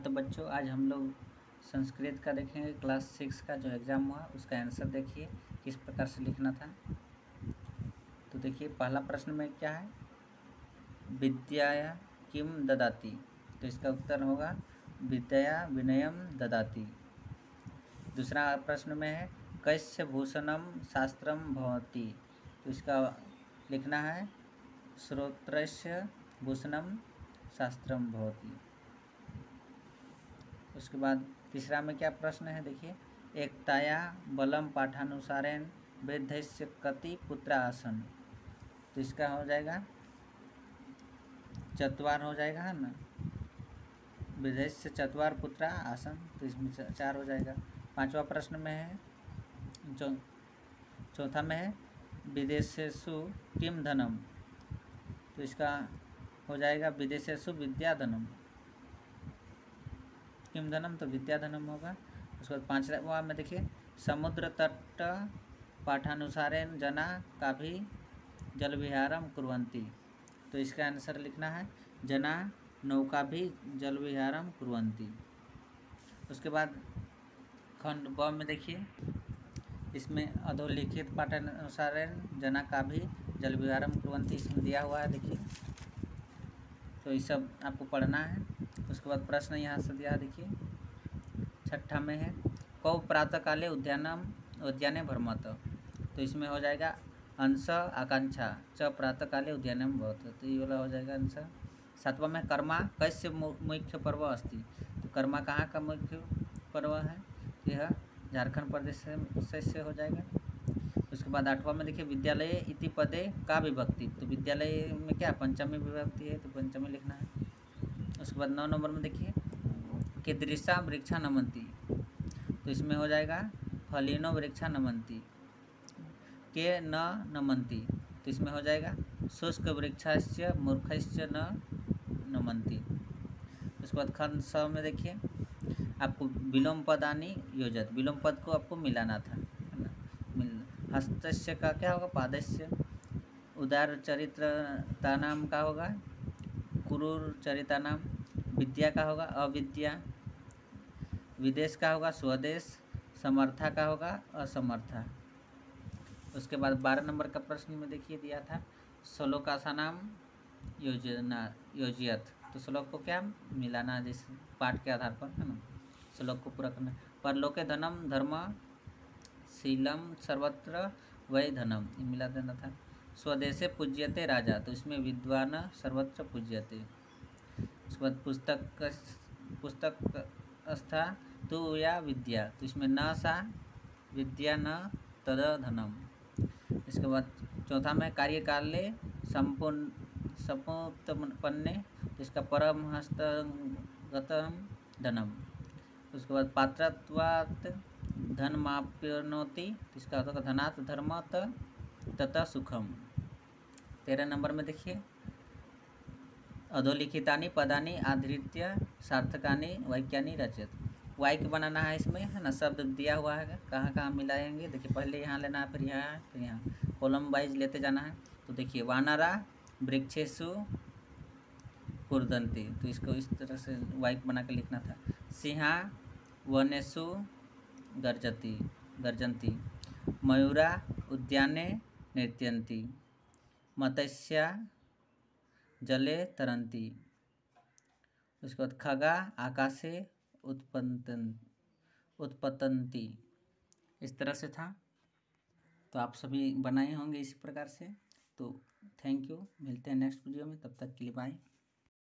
हाँ तो बच्चों, आज हम लोग संस्कृत का देखेंगे। क्लास सिक्स का जो एग्ज़ाम हुआ, उसका आंसर देखिए, किस प्रकार से लिखना था। तो देखिए, पहला प्रश्न में क्या है? विद्या किम ददाती? तो इसका उत्तर होगा विद्या विनयम ददाती। दूसरा प्रश्न में है, कैस्य भूषणम शास्त्रम भवती? तो इसका लिखना है, श्रोत्रस्य भूषणम शास्त्रम भवती। उसके बाद तीसरा में क्या प्रश्न है, देखिए। एकताया बलम पाठानुसारेण वृद्धस्य कति पुत्र आसन तो इसका हो जाएगा, चतवार हो जाएगा, है ना? वृद्धस्य चतवार पुत्र आसन तो इसमें चार हो जाएगा। पांचवा प्रश्न में है, चौ, चौथा में है विदेशेशु किम धनम? तो इसका हो जाएगा विदेशेशु विद्याधनम। किम धनम तो विद्याधनम होगा। उसके बाद पाँचवा में देखिए, समुद्र तट पाठानुसारेण जना का भी जल विहारम कुरंती तो इसका आंसर लिखना है, जना नौका भी जल विहारम कुरंती उसके बाद खंड ब में देखिए, इसमें अधोलिखित पाठानुसारेण जना का भी जल विहारम कुरंती इसमें दिया हुआ है, देखिए। तो ये सब आपको पढ़ना है। उसके बाद प्रश्न यहाँ से दिया देखिए। छठा में है कौ प्रातःकाले उद्यानम उद्याने भ्रमत। तो इसमें हो जाएगा अंश आकांक्षा च प्रातःकाले उद्यानम भवत। तो ये वाला हो जाएगा आंसर सातवां में कर्मा कैसे मुख्य पर्व अस्ति? तो कर्मा कहाँ का मुख्य पर्व है? यह झारखंड प्रदेश से, से हो जाएगा। उसके बाद आठवां में देखिए विद्यालय इति पदे का विभक्ति। तो विद्यालय में क्या पंचमी विभक्ति है? तो पंचमी लिखना है। बाद नौ नंबर में देखिए, कि दृशा वृक्षा नमंती तो इसमें हो जाएगा, फलिनो वृक्षा नमंती के न नमंती तो इसमें हो जाएगा, शुष्क वृक्षाश्च मूर्खश्च न नमंती उसके बाद खंड स में देखिए, आपको विलोम पदानी योजत। विलोम पद को आपको मिलाना था, है हस्तस्य का क्या होगा? पादस्य। उदार चरित्रता नाम का होगा, क्रूर चरिता नाम। विद्या का होगा, अविद्या। विदेश का होगा, स्वदेश। समर्था का होगा, असमर्था। उसके बाद बारह नंबर का प्रश्न में देखिए, दिया था। श्लोकासा नाम, योजना, योजियत। तो श्लोक को क्या? मिलाना, जिस पाठ के आधार पर, है ना? श्लोक को पूरा करना। परलोके धनम, धर्म, शीलम, सर्वत्र वही धनम। मिला देना था। स्वदेशे पूज्यते राजा। तो इसमें विद्वान सर्वत्र पूज्यते। उसके बाद पुस्तक पुस्तक अस्था तो या विद्या। तो इसमें न सा, विद्या न तद धनम। इसके बाद चौथा में कार्यकाले संपूर्ण सपोत्पन्ने तो इसका परम हस्तगतम धनम। उसके बाद पात्रत्वात् धन माप्यनोति तो इसका होगा धनात् धर्मत तथा सुखम। तेरह नंबर में देखिए। अधोलिखितानी पदानी आधृत्य सार्थकानी वाक्यानी रचित वाक्य बनाना है इसमें, है ना? शब्द दिया हुआ है। कहाँ कहाँ मिलाएँगे? देखिए, पहले यहाँ लेना है, फिर यहाँ फिर यहाँ। कॉलम वाइज लेते जाना है। तो देखिए, वानरा, वृक्षेशु, कुरदंती। तो इसको इस तरह से वाइक बना के लिखना था। सिंहा, वनेशु, गर्जती, गर्जंती। मयूरा, उद्याने, नृत्यंती। मत्स्या जले तरंती। उसके बाद खगा, आकाशे उत्पन्न उत्पतंती। इस तरह से था। तो आप सभी बनाए होंगे इसी प्रकार से। तो थैंक यू मिलते हैं नेक्स्ट वीडियो में। तब तक के लिए बाय